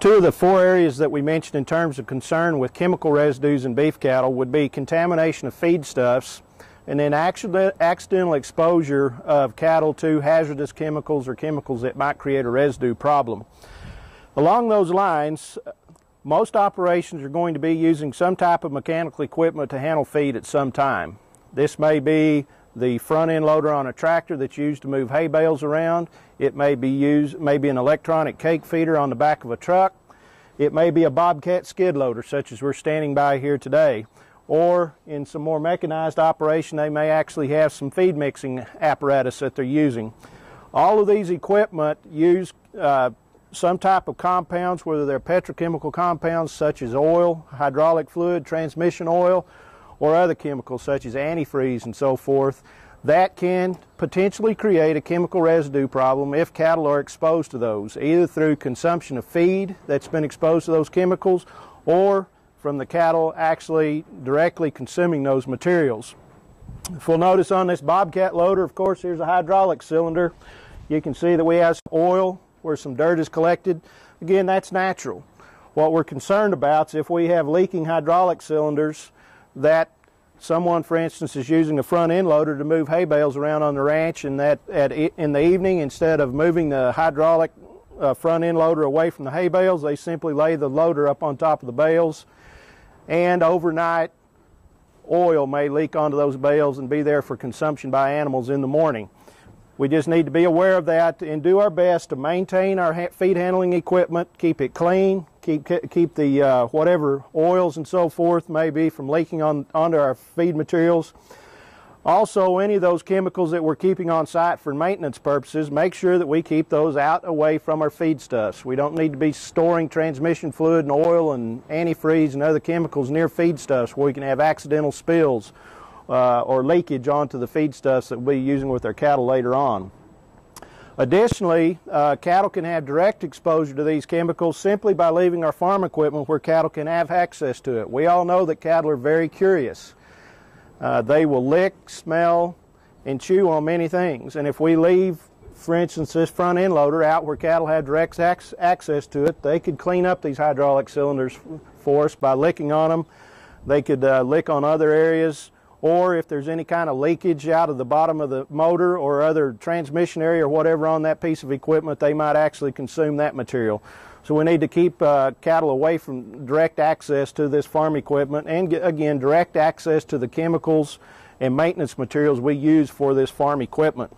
Two of the four areas that we mentioned in terms of concern with chemical residues in beef cattle would be contamination of feedstuffs and then accidental exposure of cattle to hazardous chemicals or chemicals that might create a residue problem. Along those lines, most operations are going to be using some type of mechanical equipment to handle feed at some time. This may be the front end loader on a tractor that's used to move hay bales around. It may be used, maybe an electronic cake feeder on the back of a truck. It may be a bobcat skid loader, such as we're standing by here today. Or in some more mechanized operation, they may actually have some feed mixing apparatus that they're using. All of these equipment use uh, some type of compounds, whether they're petrochemical compounds such as oil, hydraulic fluid, transmission oil, or other chemicals such as antifreeze and so forth, that can potentially create a chemical residue problem if cattle are exposed to those, either through consumption of feed that's been exposed to those chemicals or from the cattle actually directly consuming those materials. If we'll notice on this Bobcat loader, of course, here's a hydraulic cylinder. You can see that we have oil where some dirt is collected. Again, that's natural. What we're concerned about is if we have leaking hydraulic cylinders that someone, for instance, is using a front end loader to move hay bales around on the ranch, and that at, in the evening, instead of moving the hydraulic uh, front end loader away from the hay bales, they simply lay the loader up on top of the bales, and overnight, oil may leak onto those bales and be there for consumption by animals in the morning. We just need to be aware of that and do our best to maintain our feed handling equipment, keep it clean, keep keep the uh, whatever oils and so forth may be from leaking on onto our feed materials. Also, any of those chemicals that we're keeping on site for maintenance purposes, make sure that we keep those out away from our feedstuffs. We don't need to be storing transmission fluid and oil and antifreeze and other chemicals near feedstuffs where we can have accidental spills uh, or leakage onto the feedstuffs that we'll be using with our cattle later on. Additionally, uh, cattle can have direct exposure to these chemicals simply by leaving our farm equipment where cattle can have access to it. We all know that cattle are very curious. Uh, they will lick, smell, and chew on many things. And if we leave, for instance, this front end loader out where cattle have direct access to it, they could clean up these hydraulic cylinders for us by licking on them. They could uh, lick on other areas or if there's any kind of leakage out of the bottom of the motor or other transmission area or whatever on that piece of equipment, they might actually consume that material. So we need to keep uh, cattle away from direct access to this farm equipment and again direct access to the chemicals and maintenance materials we use for this farm equipment.